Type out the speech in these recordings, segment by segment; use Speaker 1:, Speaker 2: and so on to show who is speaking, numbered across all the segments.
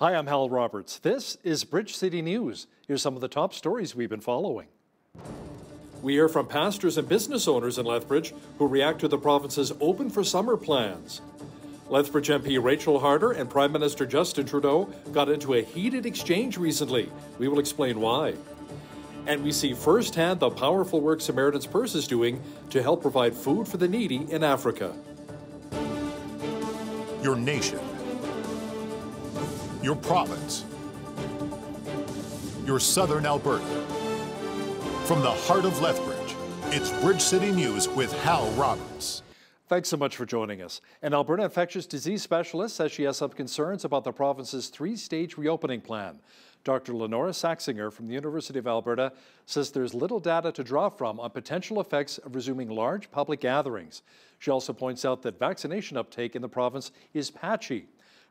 Speaker 1: Hi, I'm Hal Roberts. This is Bridge City News. Here's some of the top stories we've been following. We hear from pastors and business owners in Lethbridge who react to the province's open for summer plans. Lethbridge MP Rachael Harder and Prime Minister Justin Trudeau got into a heated exchange recently. We will explain why. And we see firsthand the powerful work Samaritan's Purse is doing to help provide food for the needy in Africa.
Speaker 2: Your nation, your province, your southern Alberta. From the heart of Lethbridge, it's Bridge City News with Hal Roberts.
Speaker 1: Thanks so much for joining us. An Alberta infectious disease specialist says she has some concerns about the province's three-stage reopening plan. Dr. Lynora Saxinger from the University of Alberta says there's little data to draw from on potential effects of resuming large public gatherings. She also points out that vaccination uptake in the province is patchy.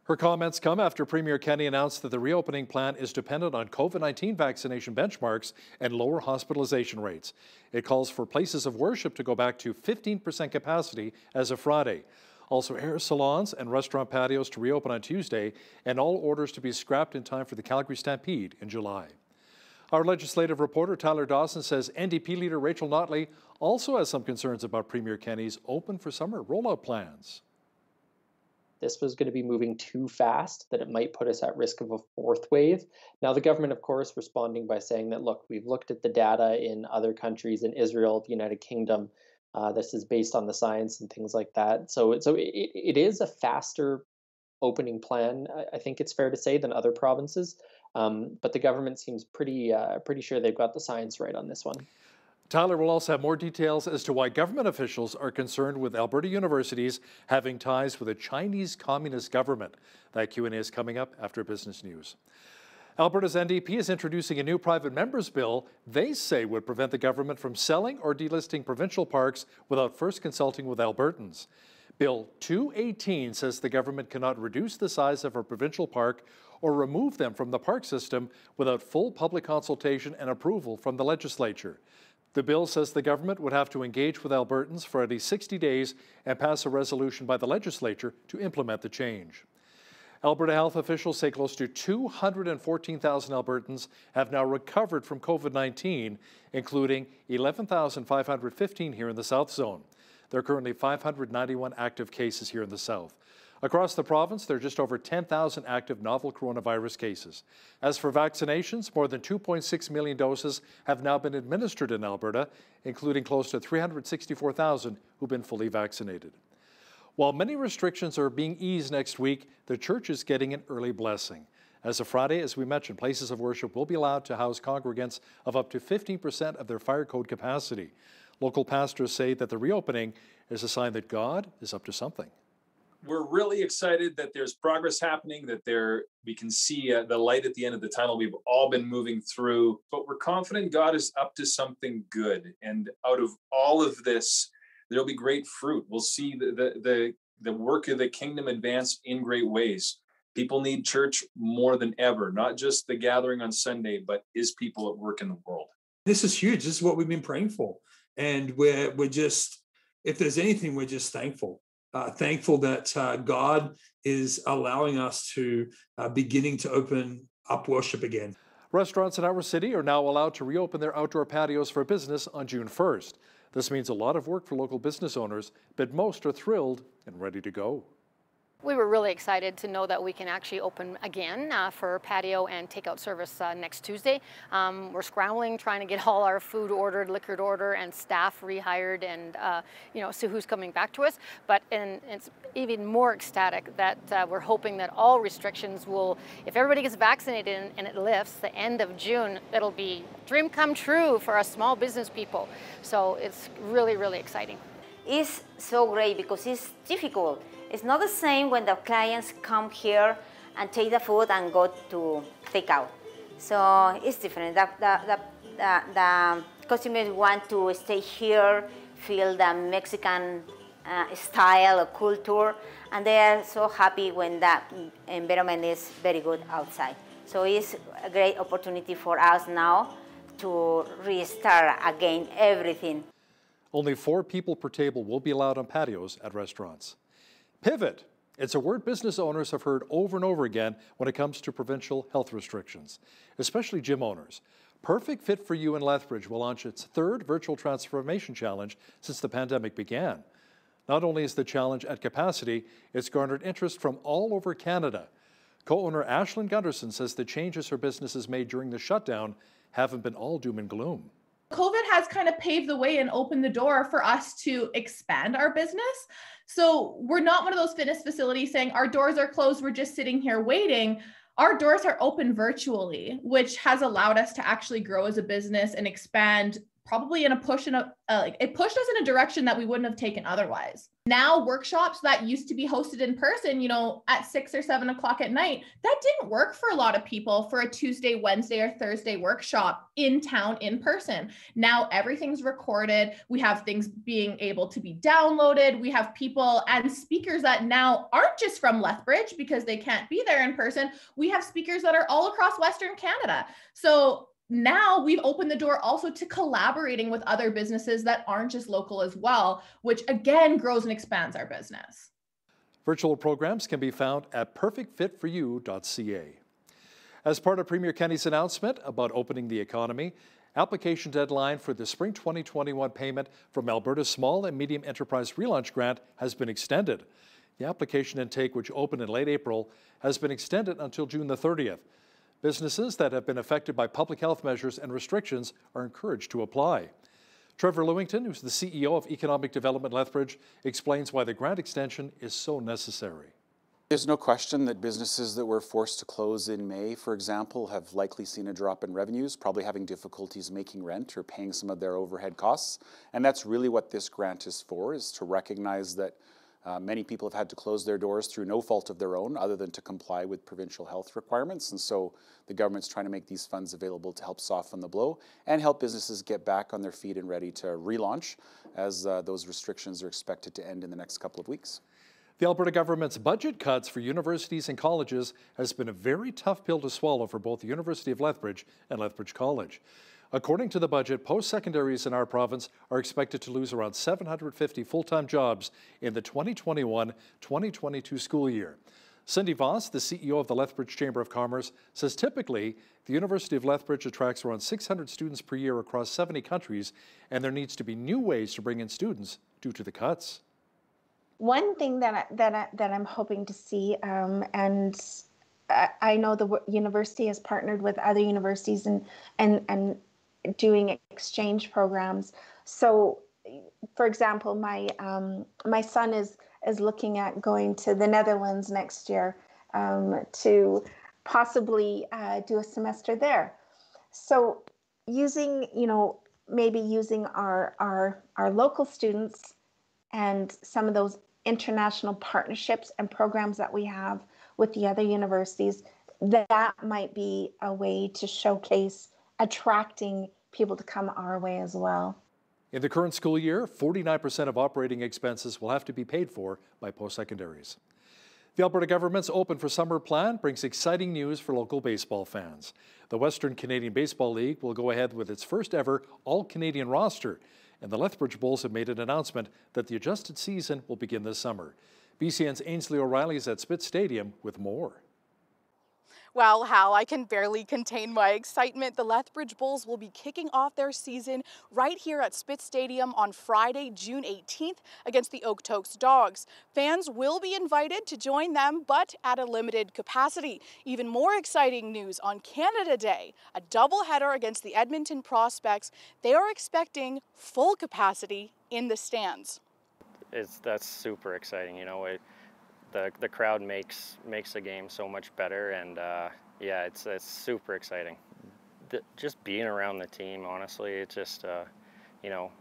Speaker 1: Her comments come after Premier Kenney announced that the reopening plan is dependent on COVID-19 vaccination benchmarks and lower hospitalization rates. It calls for places of worship to go back to 15% capacity as of Friday. Also, hair salons and restaurant patios to reopen on Tuesday, and all orders to be scrapped in time for the Calgary Stampede in July. Our legislative reporter Tyler Dawson says NDP leader Rachel Notley also has some concerns about Premier Kenney's open for summer rollout plans
Speaker 3: this was going to be moving too fast, that it might put us at risk of a fourth wave. Now, the government, of course, responding by saying that, look, we've looked at the data in other countries, in Israel, the United Kingdom. Uh, this is based on the science and things like that. So, so it, it is a faster opening plan, I think it's fair to say, than other provinces. Um, but the government seems pretty uh, pretty sure they've got the science right on this one.
Speaker 1: Tyler will also have more details as to why government officials are concerned with Alberta universities having ties with a Chinese communist government. That Q&A is coming up after business news. Alberta's NDP is introducing a new private members bill they say would prevent the government from selling or delisting provincial parks without first consulting with Albertans. Bill 218 says the government cannot reduce the size of a provincial park or remove them from the park system without full public consultation and approval from the legislature. The bill says the government would have to engage with Albertans for at least 60 days and pass a resolution by the legislature to implement the change. Alberta health officials say close to 214,000 Albertans have now recovered from COVID-19, including 11,515 here in the South Zone. There are currently 591 active cases here in the South. Across the province, there are just over 10,000 active novel coronavirus cases. As for vaccinations, more than 2.6 million doses have now been administered in Alberta, including close to 364,000 who've been fully vaccinated. While many restrictions are being eased next week, the church is getting an early blessing. As of Friday, as we mentioned, places of worship will be allowed to house congregants of up to 15% of their fire code capacity. Local pastors say that the reopening is a sign that God is up to something
Speaker 4: we're really excited that there's progress happening that there we can see uh, the light at the end of the tunnel. We've all been moving through but we're confident god is up to something good. And out of all of this there'll be great fruit. We'll see the the the, the work of the kingdom advance in great ways. People need church more than ever not just the gathering on sunday but is people at work in the world.
Speaker 5: This is huge. This is what we've been praying for. And we're we're just if there's anything we're just thankful uh, thankful that uh, God is allowing us to uh, beginning to open up worship again.
Speaker 1: Restaurants in our city are now allowed to reopen their outdoor patios for business on June 1st. This means a lot of work for local business owners, but most are thrilled and ready to go.
Speaker 6: We were really excited to know that we can actually open again uh, for patio and takeout service uh, next Tuesday. Um, we're scrambling, trying to get all our food ordered, liquored order, and staff rehired, and uh, you know, see who's coming back to us. But and it's even more ecstatic that uh, we're hoping that all restrictions will, if everybody gets vaccinated and, and it lifts, the end of June, it'll be dream come true for us small business people. So it's really, really exciting.
Speaker 7: It's so great because it's difficult it's not the same when the clients come here and take the food and go to take out. So it's different. The, the, the, the, customers want to stay here, feel the Mexican uh, style or culture, and they are so happy when the environment is very good outside. So it's a great opportunity for us now to restart again everything.
Speaker 1: Only four people per table will be allowed on patios at restaurants. Pivot It's a word business owners have heard over and over again when it comes to provincial health restrictions, especially gym owners. Perfect Fit for You in Lethbridge will launch its third virtual transformation challenge since the pandemic began. Not only is the challenge at capacity, it's garnered interest from all over Canada. Co-owner Ashlyn Gunderson says the changes her business has made during the shutdown haven't been all doom and gloom.
Speaker 8: COVID has kind of paved the way and opened the door for us to expand our business. So we're not one of those fitness facilities saying our doors are closed, we're just sitting here waiting. Our doors are open virtually, which has allowed us to actually grow as a business and expand probably in a push in a uh, like it pushed us in a direction that we wouldn't have taken otherwise. Now workshops that used to be hosted in person you know at six or seven o'clock at night that didn't work for a lot of people for a tuesday wednesday or thursday workshop in town in person. Now everything's recorded. We have things being able to be downloaded. We have people and speakers that now aren't just from lethbridge because they can't be there in person. We have speakers that are all across western canada. So now we've opened the door also to collaborating with other businesses that aren't just local as well, which again grows and expands our business.
Speaker 1: Virtual programs can be found at perfectfitforyou.ca. As part of Premier Kenney's announcement about opening the economy, application deadline for the spring 2021 payment from Alberta's Small and Medium Enterprise Relaunch Grant has been extended. The application intake, which opened in late April, has been extended until June the 30th. Businesses that have been affected by public health measures and restrictions are encouraged to apply. Trevor Lewington, who's the CEO of Economic Development Lethbridge, explains why the grant extension is so necessary.
Speaker 9: There's no question that businesses that were forced to close in May, for example, have likely seen a drop in revenues, probably having difficulties making rent or paying some of their overhead costs. And that's really what this grant is for, is to recognize that uh, many people have had to close their doors through no fault of their own other than to comply with provincial health requirements. And so the government's trying to make these funds available to help soften the blow and help businesses get back on their feet and ready to relaunch as uh, those restrictions are expected to end in the next couple of weeks.
Speaker 1: The Alberta government's budget cuts for universities and colleges has been a very tough pill to swallow for both the University of Lethbridge and Lethbridge College. According to the budget, post-secondaries in our province are expected to lose around 750 full-time jobs in the 2021-2022 school year. Cindy Voss, the CEO of the Lethbridge Chamber of Commerce, says typically the University of Lethbridge attracts around 600 students per year across 70 countries, and there needs to be new ways to bring in students due to the cuts.
Speaker 10: One thing that I, that I, that I'm hoping to see, um, and I know the university has partnered with other universities and and and doing exchange programs. So, for example, my um, my son is is looking at going to the Netherlands next year um, to possibly uh, do a semester there. So, using you know maybe using our our our local students and some of those international partnerships and programs that we have with the other universities that might be a way to showcase attracting people to come our way as well.
Speaker 1: In the current school year, 49% of operating expenses will have to be paid for by post-secondaries. The Alberta government's Open for Summer plan brings exciting news for local baseball fans. The Western Canadian Baseball League will go ahead with its first ever all-Canadian roster, and the Lethbridge Bulls have made an announcement that the adjusted season will begin this summer. BCN's Ainsley O'Reilly is at Spitz Stadium with more.
Speaker 11: Well, Hal, I can barely contain my excitement. The Lethbridge Bulls will be kicking off their season right here at Spitz Stadium on Friday, June 18th against the Okotoks Dogs. Fans will be invited to join them, but at a limited capacity. Even more exciting news on Canada Day, a doubleheader against the Edmonton Prospects. They are expecting full capacity in the stands.
Speaker 12: It's, that's super exciting, you know. It, the the crowd makes makes the game so much better, and uh, yeah, it's it's super exciting. The, just being around the team, honestly, it's just uh, you know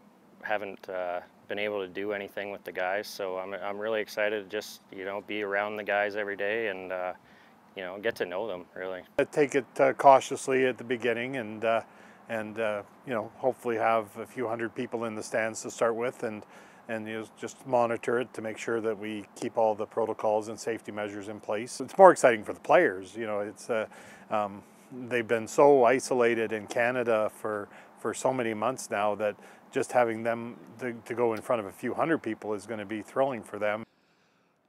Speaker 12: haven't uh, been able to do anything with the guys, so I'm I'm really excited to just you know be around the guys every day and uh, you know get to know them really.
Speaker 13: I take it uh, cautiously at the beginning and. Uh, and you know, hopefully have a few hundred people in the stands to start with, and and you know, just monitor it to make sure that we keep all the protocols and safety measures in place. It's more exciting for the players. You know, it's uh, um, they've been so isolated in Canada for for so many months now that just having them to, to go in front of a few hundred people is going to be thrilling for them.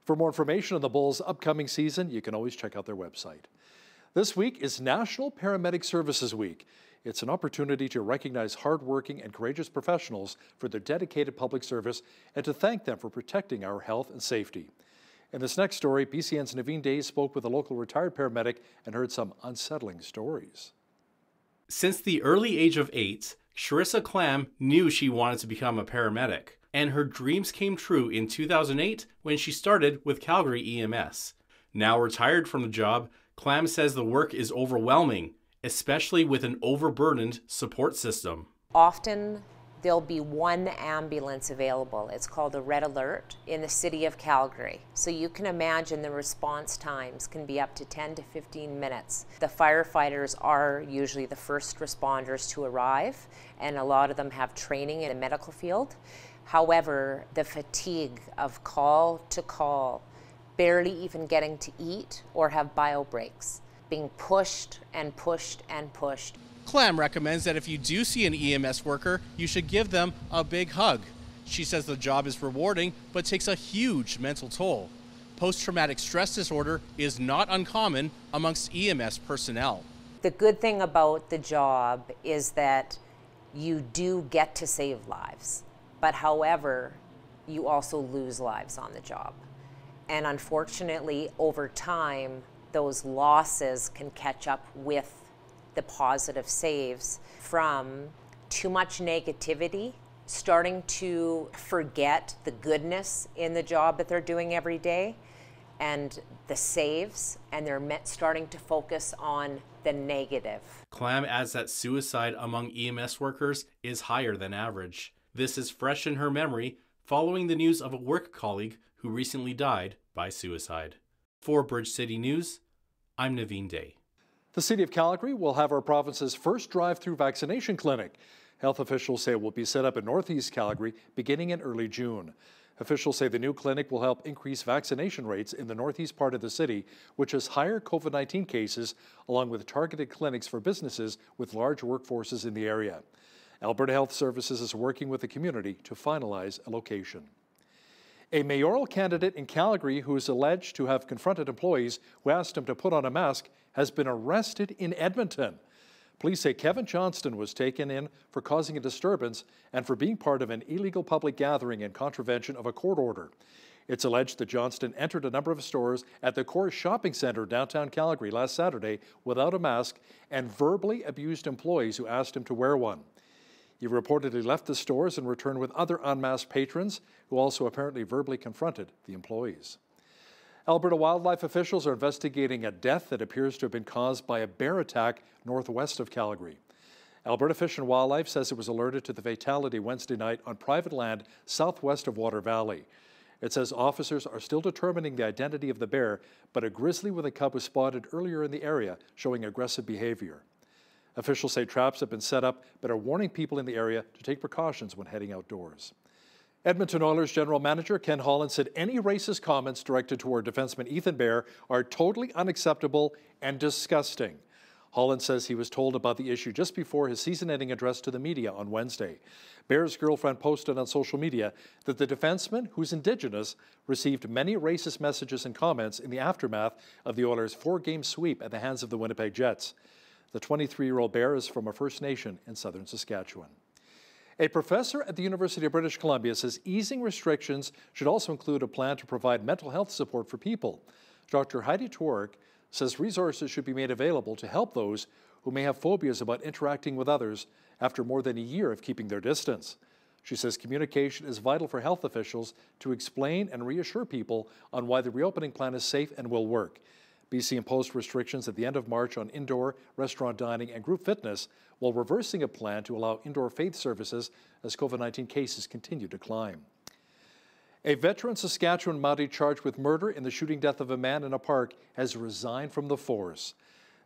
Speaker 1: For more information on the Bulls' upcoming season, you can always check out their website. This week is National Paramedic Services Week. It's an opportunity to recognize hardworking and courageous professionals for their dedicated public service and to thank them for protecting our health and safety. In this next story, BCN's Naveen Day spoke with a local retired paramedic and heard some unsettling stories.
Speaker 14: Since the early age of eight, Sharissa Clam knew she wanted to become a paramedic, and her dreams came true in 2008 when she started with Calgary EMS. Now retired from the job, Clam says the work is overwhelming, especially with an overburdened support system.
Speaker 15: Often there'll be one ambulance available. It's called a red alert in the city of Calgary. So you can imagine the response times can be up to 10 to 15 minutes. The firefighters are usually the first responders to arrive, and a lot of them have training in the medical field. However, the fatigue of call to call, barely even getting to eat or have bio breaks, being pushed and pushed and pushed.
Speaker 14: Clam recommends that if you do see an EMS worker, you should give them a big hug. She says the job is rewarding, but takes a huge mental toll. Post traumatic stress disorder is not uncommon amongst EMS personnel.
Speaker 15: The good thing about the job is that you do get to save lives, but however, you also lose lives on the job. And unfortunately, over time, those losses can catch up with the positive saves from too much negativity, starting to forget the goodness in the job that they're doing every day, and the saves, and they're starting to focus on the negative.
Speaker 14: Clam adds that suicide among EMS workers is higher than average. This is fresh in her memory following the news of a work colleague who recently died by suicide. For Bridge City News, I'm Naveen Day.
Speaker 1: The City of Calgary will have our province's first drive-through vaccination clinic. Health officials say it will be set up in Northeast Calgary beginning in early June. Officials say the new clinic will help increase vaccination rates in the northeast part of the city, which has higher COVID 19 cases, along with targeted clinics for businesses with large workforces in the area. Alberta Health Services is working with the community to finalize a location. A mayoral candidate in Calgary who is alleged to have confronted employees who asked him to put on a mask has been arrested in Edmonton. Police say Kevin Johnston was taken in for causing a disturbance and for being part of an illegal public gathering in contravention of a court order. It's alleged that Johnston entered a number of stores at the Core Shopping Center downtown Calgary last Saturday without a mask and verbally abused employees who asked him to wear one. He reportedly left the stores and returned with other unmasked patrons who also apparently verbally confronted the employees. Alberta wildlife officials are investigating a death that appears to have been caused by a bear attack northwest of Calgary. Alberta Fish and Wildlife says it was alerted to the fatality Wednesday night on private land southwest of Water Valley. It says officers are still determining the identity of the bear, but a grizzly with a cub was spotted earlier in the area showing aggressive behavior. Officials say traps have been set up, but are warning people in the area to take precautions when heading outdoors. Edmonton Oilers general manager Ken Holland said any racist comments directed toward defenseman Ethan Bear are totally unacceptable and disgusting. Holland says he was told about the issue just before his season-ending address to the media on Wednesday. Bear's girlfriend posted on social media that the defenseman, who's Indigenous, received many racist messages and comments in the aftermath of the Oilers' four-game sweep at the hands of the Winnipeg Jets. The 23-year-old Bear is from a First Nation in southern Saskatchewan. A professor at the University of British Columbia says easing restrictions should also include a plan to provide mental health support for people. Dr. Heidi Tworek says resources should be made available to help those who may have phobias about interacting with others after more than a year of keeping their distance. She says communication is vital for health officials to explain and reassure people on why the reopening plan is safe and will work. BC imposed restrictions at the end of March on indoor restaurant dining and group fitness while reversing a plan to allow indoor faith services as COVID 19 cases continue to climb. A veteran Saskatchewan Mountie charged with murder in the shooting death of a man in a park has resigned from the force.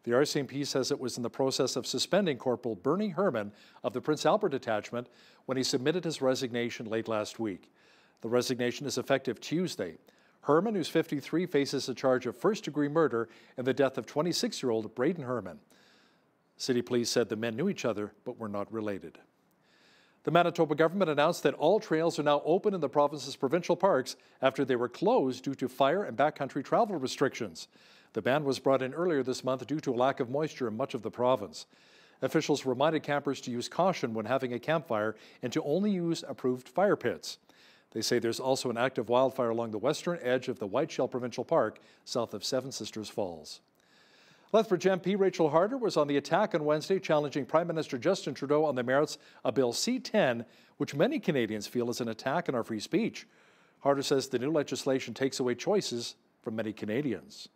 Speaker 1: The RCMP says it was in the process of suspending Corporal Bernie Herman of the Prince Albert Detachment when he submitted his resignation late last week. The resignation is effective Tuesday. Herman, who's 53, faces a charge of first degree murder in the death of 26 year old Braden Herman. City police said the men knew each other but were not related. The Manitoba government announced that all trails are now open in the province's provincial parks after they were closed due to fire and backcountry travel restrictions. The ban was brought in earlier this month due to a lack of moisture in much of the province. Officials reminded campers to use caution when having a campfire and to only use approved fire pits. They say there's also an active wildfire along the western edge of the Whiteshell Provincial Park, south of Seven Sisters Falls. Lethbridge MP Rachael Harder was on the attack on Wednesday, challenging Prime Minister Justin Trudeau on the merits of Bill C 10, which many Canadians feel is an attack on our free speech. Harder says the new legislation takes away choices from many Canadians.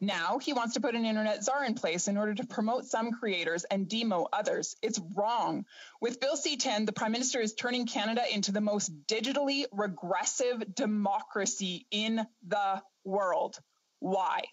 Speaker 16: Now he wants to put an internet czar in place in order to promote some creators and demo others. It's wrong. With Bill C 10, the Prime Minister is turning Canada into the most digitally regressive democracy in the world. Why?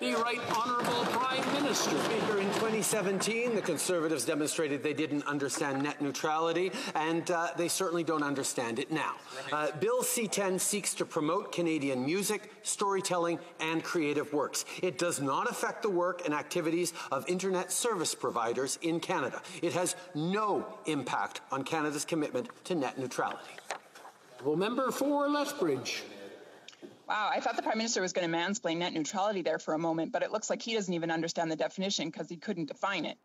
Speaker 17: The Right Honourable Prime Minister.
Speaker 18: Speaker, in 2017, the Conservatives demonstrated they didn't understand net neutrality, and uh, they certainly don't understand it now. Uh, Bill C 10 seeks to promote Canadian music, storytelling, and creative works. It does not affect the work and activities of internet service providers in Canada. It has no impact on Canada's commitment to net neutrality.
Speaker 17: Well, member for Lethbridge.
Speaker 16: Wow, I thought the prime minister was going to mansplain net neutrality there for a moment, but it looks like he doesn't even understand the definition because he couldn't define it.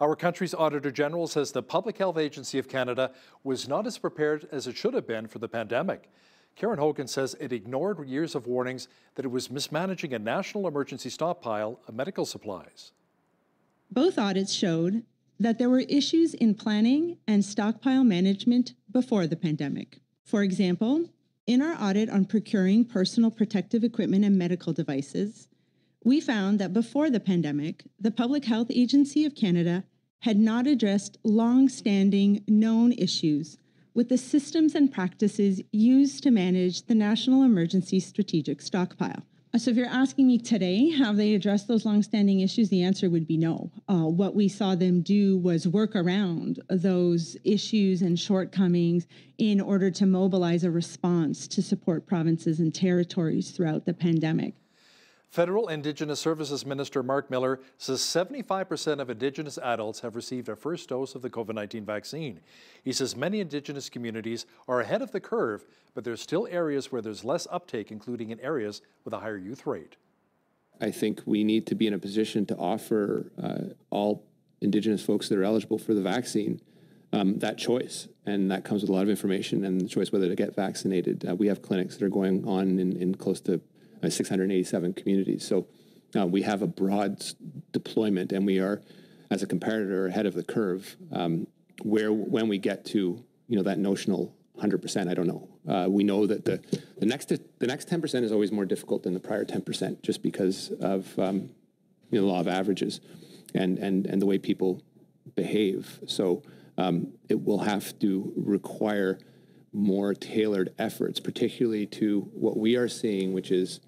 Speaker 1: Our country's Auditor General says the Public Health Agency of Canada was not as prepared as it should have been for the pandemic. Karen Hogan says it ignored years of warnings that it was mismanaging a national emergency stockpile of medical supplies.
Speaker 19: Both audits showed that there were issues in planning and stockpile management before the pandemic. For example, in our audit on procuring personal protective equipment and medical devices, we found that before the pandemic, the Public Health Agency of Canada had not addressed long standing known issues with the systems and practices used to manage the National Emergency Strategic Stockpile. So, if you're asking me today, have they addressed those longstanding issues? The answer would be no. Uh, what we saw them do was work around those issues and shortcomings in order to mobilize a response to support provinces and territories throughout the pandemic.
Speaker 1: Federal Indigenous Services Minister Marc Miller says 75% of Indigenous adults have received a first dose of the COVID 19 vaccine. He says many Indigenous communities are ahead of the curve, but there's still areas where there's less uptake, including in areas with a higher youth rate.
Speaker 20: I think we need to be in a position to offer uh, all Indigenous folks that are eligible for the vaccine um, that choice. And that comes with a lot of information and the choice whether to get vaccinated. Uh, we have clinics that are going on in, in close to uh, 687 communities. So uh, we have a broad deployment, and we are, as a comparator, ahead of the curve. Um, where when we get to you know that notional 100%, I don't know. Uh, we know that the the next the next 10% is always more difficult than the prior 10%, just because of um, you know, the law of averages, and and and the way people behave. So um, it will have to require more tailored efforts, particularly to what we are seeing, which is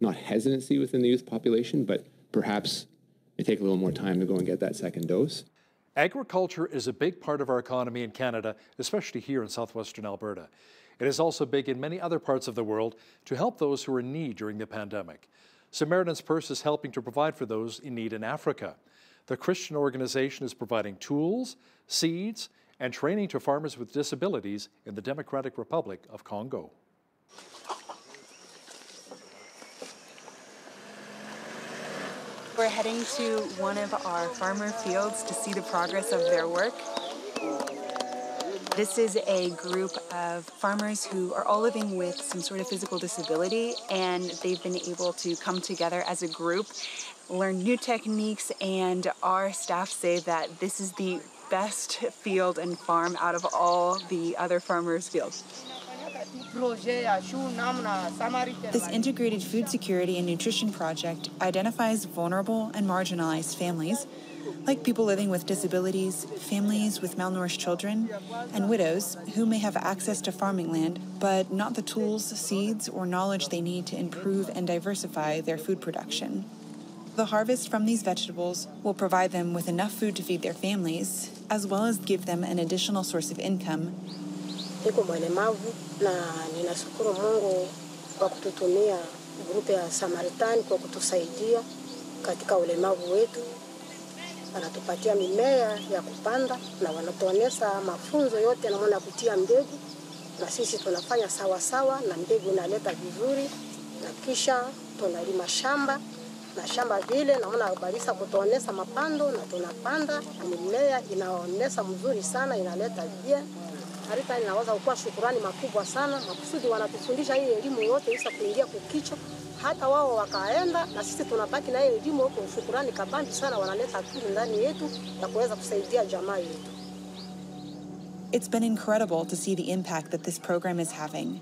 Speaker 20: not hesitancy within the youth population, but perhaps they take a little more time to go and get that second dose.
Speaker 1: Agriculture is a big part of our economy in Canada, especially here in southwestern Alberta. It is also big in many other parts of the world to help those who are in need during the pandemic. Samaritan's Purse is helping to provide for those in need in Africa. The Christian organization is providing tools, seeds, and training to farmers with disabilities in the Democratic Republic of Congo.
Speaker 21: We're heading to one of our farmer fields to see the progress of their work. This is a group of farmers who are all living with some sort of physical disability, and they've been able to come together as a group, learn new techniques, and our staff say that this is the best field and farm out of all the other farmers' fields.
Speaker 22: This integrated food security and nutrition project identifies vulnerable and marginalized families, like people living with disabilities, families with malnourished children, and widows who may have access to farming land but not the tools, seeds, or knowledge they need to improve and diversify their food production. The harvest from these vegetables will provide them with enough food to feed their families, as well as give them an additional source of income
Speaker 23: niko mwelemavu na ninashukuru Mungu kwa kututumia grupu ya Samaritani kwa kutusaidia katika ulemavu wetu. wanatupatia mimea ya kupanda na wanatuonyesha mafunzo yote namna ya kutia mbegu, na sisi tunafanya sawa sawa, na mbegu inaleta vizuri, na kisha tunalima shamba na shamba vile naona balisa kutuonesha mapando na tunapanda. Na mimea inaonesa mzuri sana, inaleta bien harita. Inaweza kuwa shukurani makubwa sana makusudi wanatufundisha hii elimu yote isa kuingia kukichwa hata wao wakaenda na sisi tunabaki na hiyo elimu huko. Shukurani kabambi sana, wanaleta akili ndani yetu ya kuweza kusaidia jamaa yetu.
Speaker 22: It's been incredible to see the impact that this program is having.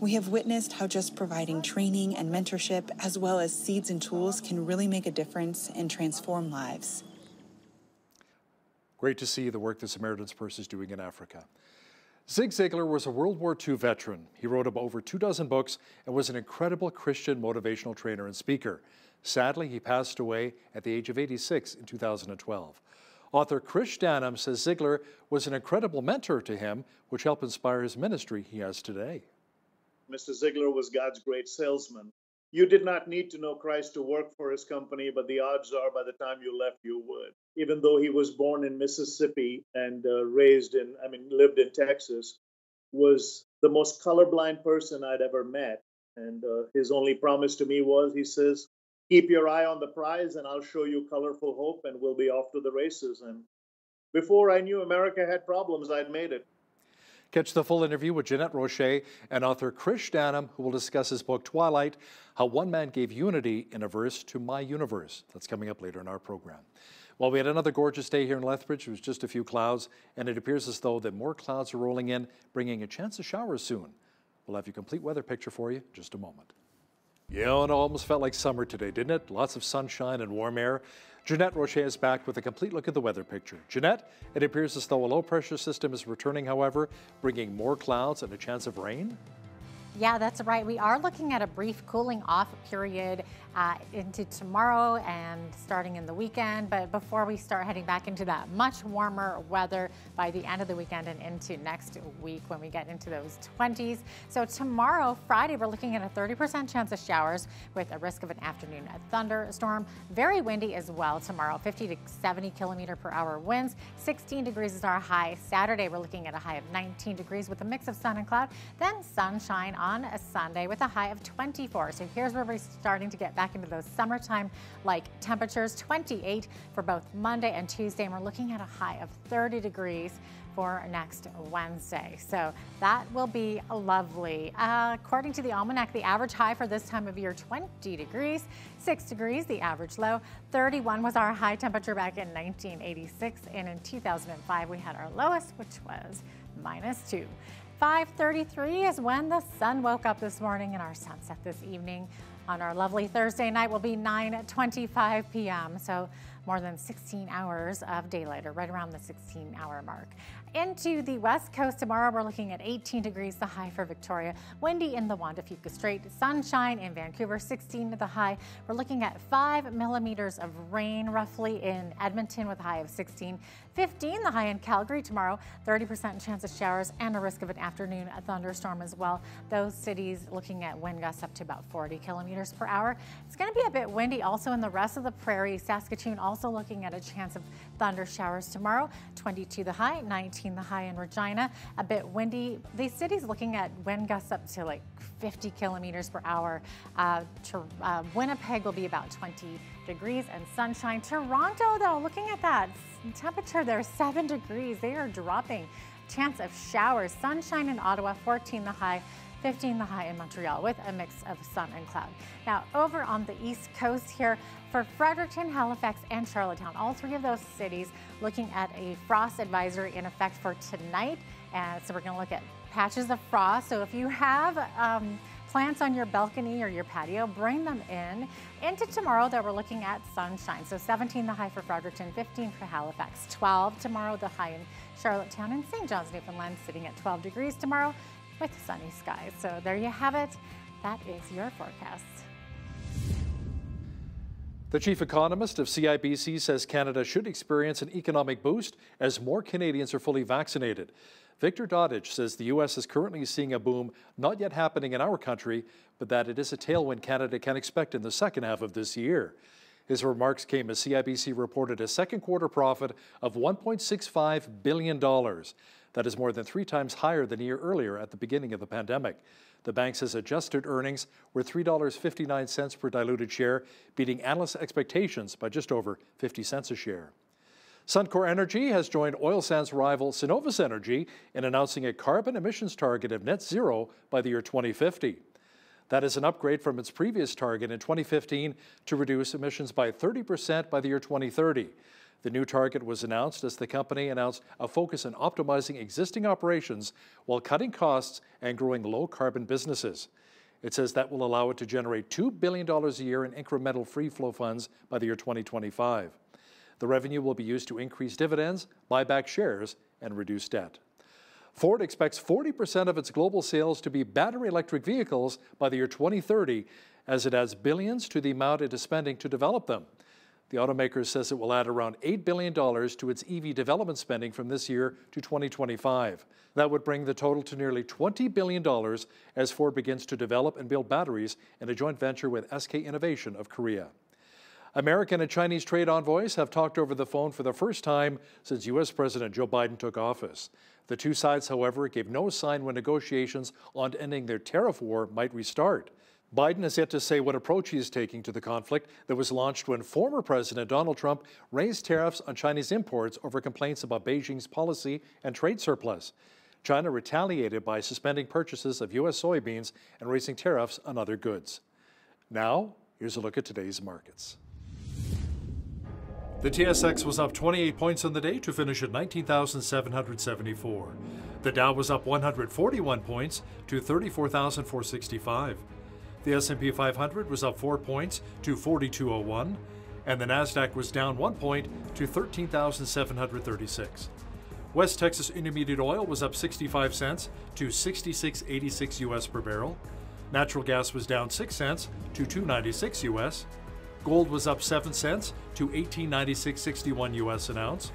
Speaker 22: We have witnessed how just providing training and mentorship, as well as seeds and tools, can really make a difference and transform lives.
Speaker 1: Great to see the work the Samaritan's Purse is doing in Africa. Zig Ziglar was a World War II veteran. He wrote over two dozen books and was an incredible Christian motivational trainer and speaker. Sadly, he passed away at the age of 86 in 2012. Author Chris Stanham says Ziglar was an incredible mentor to him, which helped inspire his ministry he has today.
Speaker 24: Mr. Ziglar was God's great salesman. You did not need to know Christ to work for his company, but the odds are by the time you left, you would. Even though he was born in Mississippi and uh, raised in, I mean, lived in Texas, was the most colorblind person I'd ever met. And uh, his only promise to me was, he says, keep your eye on the prize and I'll show you colorful hope and we'll be off to the races. And before I knew America had problems, I'd made it.
Speaker 1: Catch the full interview with Jeanette Roche and author Chris Danham, who will discuss his book Twilight How One Man Gave Unity in a Verse to My Universe. That's coming up later in our program. Well, we had another gorgeous day here in Lethbridge. It was just a few clouds, and it appears as though that more clouds are rolling in, bringing a chance of showers soon. We'll have your complete weather picture for you in just a moment. Yeah, it almost felt like summer today, didn't it? Lots of sunshine and warm air. Jeanette Rocher is back with a complete look at the weather picture. Jeanette, it appears as though a low pressure system is returning, however, bringing more clouds and a chance of rain.
Speaker 25: Yeah, that's right. We are looking at a brief cooling off period uh, into tomorrow and starting in the weekend. But before we start heading back into that much warmer weather by the end of the weekend and into next week when we get into those 20s. So tomorrow, Friday, we're looking at a 30% chance of showers with a risk of an afternoon thunderstorm. Very windy as well tomorrow, 50 to 70 kilometer per hour winds. 16 degrees is our high. Saturday, we're looking at a high of 19 degrees with a mix of sun and cloud. Then sunshine on a Sunday with a high of 24. So here's where we're starting to get back into those summertime like temperatures 28 for both Monday and Tuesday. And we're looking at a high of 30 degrees for next Wednesday. So that will be lovely. Uh, according to the almanac, the average high for this time of year, 20 degrees, 6 degrees, the average low. 31 was our high temperature back in 1986. And in 2005, we had our lowest, which was minus 2. 5.33 is when the sun woke up this morning and our sunset this evening on our lovely Thursday night will be 9.25 p.m. So more than 16 hours of daylight or right around the 16 hour mark. Into the west coast tomorrow, we're looking at 18 degrees the high for Victoria. Windy in the Juan de Fuca Strait. Sunshine in Vancouver, 16 to the high. We're looking at 5 millimeters of rain roughly in Edmonton with a high of 16. 15 the high in Calgary tomorrow. 30% chance of showers and a risk of an afternoon thunderstorm as well. Those cities looking at wind gusts up to about 40 kilometers per hour. It's going to be a bit windy also in the rest of the prairie. Saskatoon also looking at a chance of thunder showers tomorrow. 22 the high, 19 the high in Regina. A bit windy. These cities looking at wind gusts up to like 50 kilometers per hour. Uh, to, uh, Winnipeg will be about 20 degrees and sunshine. Toronto, though, looking at that temperature there, 7 degrees. They are dropping. Chance of showers. Sunshine in Ottawa, 14 the high. 15 the high in Montreal with a mix of sun and cloud. Now over on the east coast here for Fredericton, Halifax and Charlottetown, all three of those cities looking at a frost advisory in effect for tonight. And so we're going to look at patches of frost. So if you have um, plants on your balcony or your patio, bring them in. Into tomorrow that we're looking at sunshine. So 17 the high for Fredericton, 15 for Halifax, 12 tomorrow the high in Charlottetown and St. John's, Newfoundland sitting at 12 degrees tomorrow with sunny skies. So there you have it. That is your forecast.
Speaker 1: The chief economist of CIBC says Canada should experience an economic boost as more Canadians are fully vaccinated. Victor Dodig says the U.S. is currently seeing a boom not yet happening in our country, but that it is a tailwind Canada can expect in the second half of this year. His remarks came as CIBC reported a second quarter profit of $1.65 billion. That is more than three times higher than a year earlier at the beginning of the pandemic. The bank says adjusted earnings were $3.59 per diluted share, beating analyst expectations by just over 50 cents a share. Suncor Energy has joined oil sands rival Cenovus Energy in announcing a carbon emissions target of net zero by the year 2050. That is an upgrade from its previous target in 2015 to reduce emissions by 30% by the year 2030. The new target was announced as the company announced a focus on optimizing existing operations while cutting costs and growing low carbon businesses. It says that will allow it to generate $2 billion a year in incremental free flow funds by the year 2025. The revenue will be used to increase dividends, buy back shares, and reduce debt. Ford expects 40% of its global sales to be battery electric vehicles by the year 2030 as it adds billions to the amount it is spending to develop them. The automaker says it will add around $8 billion to its EV development spending from this year to 2025. That would bring the total to nearly $20 billion as Ford begins to develop and build batteries in a joint venture with SK Innovation of Korea. American and Chinese trade envoys have talked over the phone for the first time since U.S. President Joe Biden took office. The two sides, however, gave no sign when negotiations on ending their tariff war might restart. Biden has yet to say what approach he is taking to the conflict that was launched when former President Donald Trump raised tariffs on Chinese imports over complaints about Beijing's policy and trade surplus. China retaliated by suspending purchases of U.S. soybeans and raising tariffs on other goods. Now, here's a look at today's markets. The TSX was up 28 points on the day to finish at 19,774. The Dow was up 141 points to 34,465. The S&P 500 was up 4 points to 4201, and the Nasdaq was down 1 point to 13,736. West Texas Intermediate oil was up 65 cents to 66.86 US per barrel. Natural gas was down 6 cents to 296 US. Gold was up 7 cents to 1896.61 US an ounce,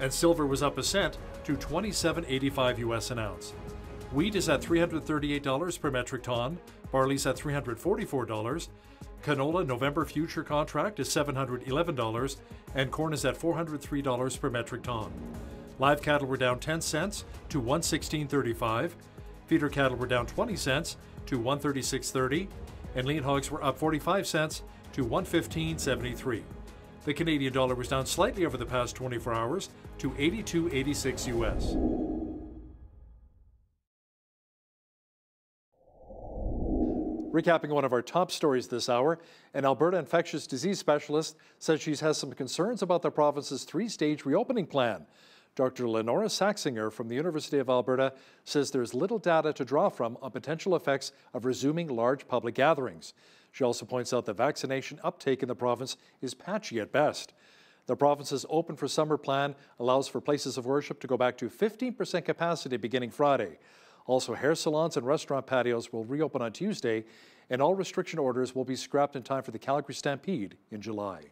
Speaker 1: and silver was up a cent to 27.85 US an ounce. Wheat is at $338 per metric ton, Barley's at $344. Canola November future contract is $711, and corn is at $403 per metric ton. Live cattle were down 10 cents to 116.35. Feeder cattle were down 20 cents to 136.30, and lean hogs were up 45 cents to 115.73. The Canadian dollar was down slightly over the past 24 hours to 82.86 US. Recapping one of our top stories this hour, an Alberta infectious disease specialist says she has some concerns about the province's three stage reopening plan. Dr. Lynora Saxinger from the University of Alberta says there's little data to draw from on potential effects of resuming large public gatherings. She also points out that vaccination uptake in the province is patchy at best. The province's open for summer plan allows for places of worship to go back to 15% capacity beginning Friday. Also, hair salons and restaurant patios will reopen on Tuesday, and all restriction orders will be scrapped in time for the Calgary Stampede in July.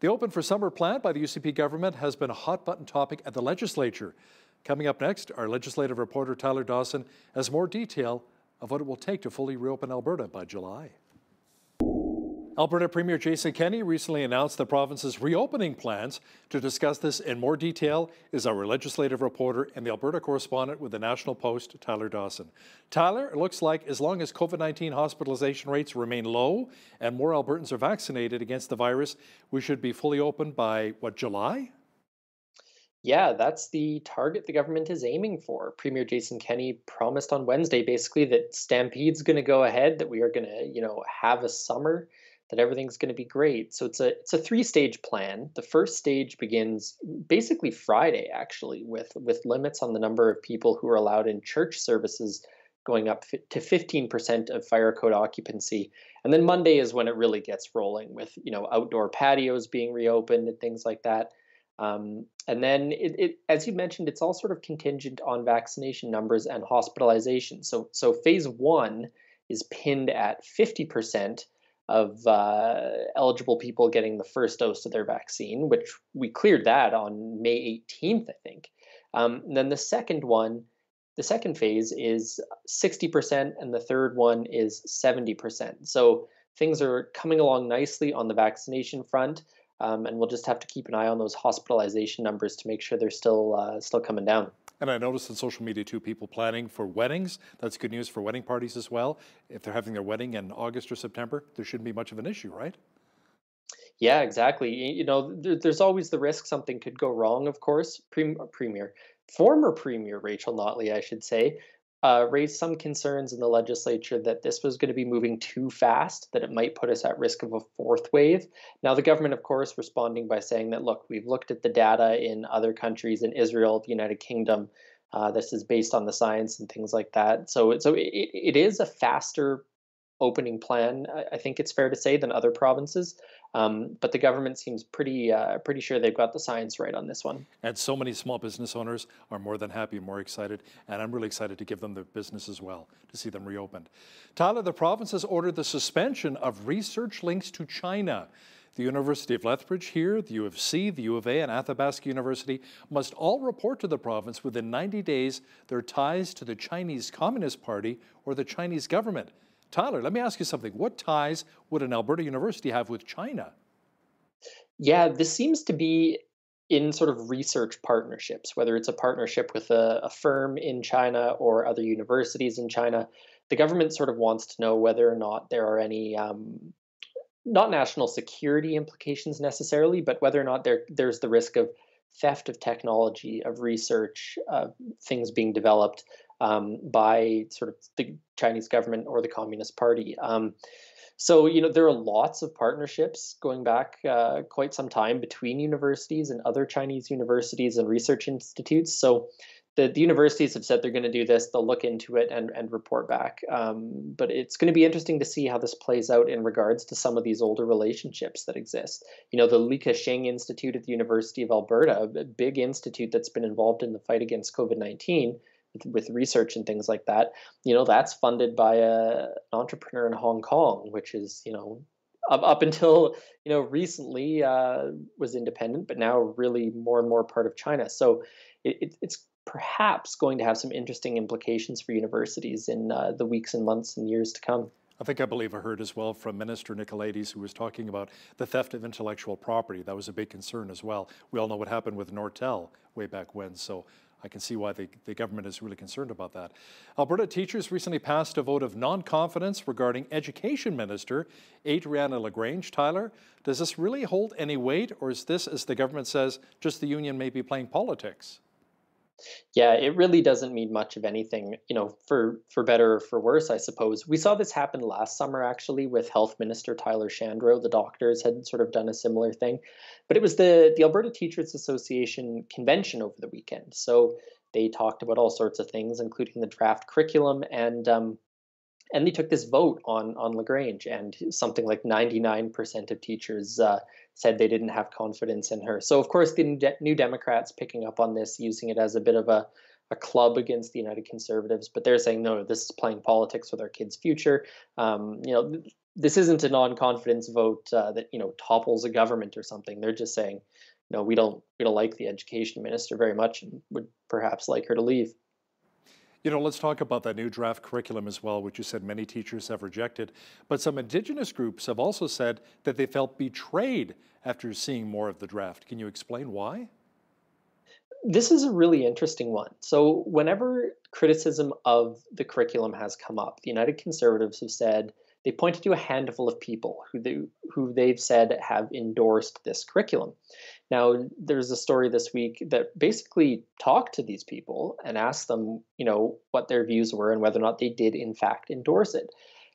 Speaker 1: The Open for Summer plan by the UCP government has been a hot button topic at the legislature. Coming up next, our legislative reporter Tyler Dawson has more detail of what it will take to fully reopen Alberta by July. Alberta Premier Jason Kenney recently announced the province's reopening plans. To discuss this in more detail is our legislative reporter and the Alberta correspondent with the National Post, Tyler Dawson. Tyler, it looks like as long as COVID 19 hospitalization rates remain low and more Albertans are vaccinated against the virus, we should be fully open by what, July?
Speaker 26: Yeah, that's the target the government is aiming for. Premier Jason Kenney promised on Wednesday basically that Stampede's going to go ahead, that we are going to, you know, have a summer that everything's going to be great. So it's a it's a three stage plan. The first stage begins basically Friday actually with with limits on the number of people who are allowed in church services going up to 15% of fire code occupancy. And then Monday is when it really gets rolling with, you know, outdoor patios being reopened and things like that. Um, and then, it, it, as you mentioned, it's all sort of contingent on vaccination numbers and hospitalization. So, so phase one is pinned at 50% of uh, eligible people getting the first dose of their vaccine, which we cleared that on May 18th, I think. Um, then the second one, the second phase is 60%, and the third one is 70%. So things are coming along nicely on the vaccination front. Um, and we'll just have to keep an eye on those hospitalization numbers to make sure they're still uh, still coming down.
Speaker 1: And I noticed on social media too, people planning for weddings. That's good news for wedding parties as well. If they're having their wedding in August or September, there shouldn't be much of an issue, right?
Speaker 26: Yeah, exactly. You know, there's always the risk something could go wrong. Of course, Premier, former Premier Rachel Notley, I should say, uh, raised some concerns in the legislature that this was going to be moving too fast, that it might put us at risk of a fourth wave. Now, the government, of course, responding by saying that, look, we've looked at the data in other countries, in Israel, the United Kingdom. Uh, this is based on the science and things like that. So, so it, it is a faster opening plan, I think it's fair to say, than other provinces. Um, but the government seems pretty uh, pretty sure they've got the science right on this one.
Speaker 1: And so many small business owners are more than happy more excited, and I'm really excited to give them their business as well to see them reopened. Tyler, the province has ordered the suspension of research links to China. The University of Lethbridge here, the U of C, the U of A, and Athabasca University must all report to the province within 90 days their ties to the Chinese Communist Party or the Chinese government. Tyler, let me ask you something. What ties would an Alberta university have with China?
Speaker 26: Yeah, this seems to be in sort of research partnerships, whether it's a partnership with a, a, firm in China or other universities in China. The government sort of wants to know whether or not there are any, um, not national security implications necessarily, but whether or not there there's the risk of theft of technology, of research, uh, things being developed um, by sort of the Chinese government or the Communist Party. Um, so, you know, there are lots of partnerships going back uh, quite some time between universities and other Chinese universities and research institutes. So, the, the universities have said they're going to do this, they'll look into it and, and report back. Um, but it's going to be interesting to see how this plays out in regards to some of these older relationships that exist. You know, the Li Ka-shing Institute at the University of Alberta, a big institute that's been involved in the fight against COVID 19, with research and things like that, you know, that's funded by a, an entrepreneur in Hong Kong, which is, you know, up, up until, you know, recently uh, was independent, but now really more and more part of China. So it, it, it's perhaps going to have some interesting implications for universities in uh, the weeks and months and years to come.
Speaker 1: I think I believe I heard as well from Minister Nicolaides, who was talking about the theft of intellectual property. That was a big concern as well. We all know what happened with Nortel way back when. So I can see why the, the government is really concerned about that. Alberta teachers recently passed a vote of non-confidence regarding Education Minister Adriana LaGrange. Tyler, does this really hold any weight, or is this, as the government says, just the union may be playing politics?
Speaker 26: Yeah, it really doesn't mean much of anything, you know, for for better or for worse, I suppose. We saw this happen last summer actually with Health Minister Tyler Shandro. The doctors had sort of done a similar thing. But it was the the Alberta Teachers Association convention over the weekend. So they talked about all sorts of things, including the draft curriculum and um, and they took this vote on on LaGrange, and something like 99% of teachers uh, said they didn't have confidence in her. So of course, the New Democrats picking up on this, using it as a bit of a a club against the United Conservatives, but they're saying no, this is playing politics with our kids' future. Um, you know, this isn't a non-confidence vote uh, that you know topples a government or something. They're just saying, no, we don't we don't like the education minister very much, and would perhaps like her to leave.
Speaker 1: You know, let's talk about that new draft curriculum as well, which you said many teachers have rejected. But some Indigenous groups have also said that they felt betrayed after seeing more of the draft. Can you explain why?
Speaker 26: This is a really interesting one. So, whenever criticism of the curriculum has come up, the United Conservatives have said they pointed to a handful of people who they, who they've said have endorsed this curriculum. Now, there's a story this week that basically talked to these people and asked them, you know, what their views were and whether or not they did in fact endorse it.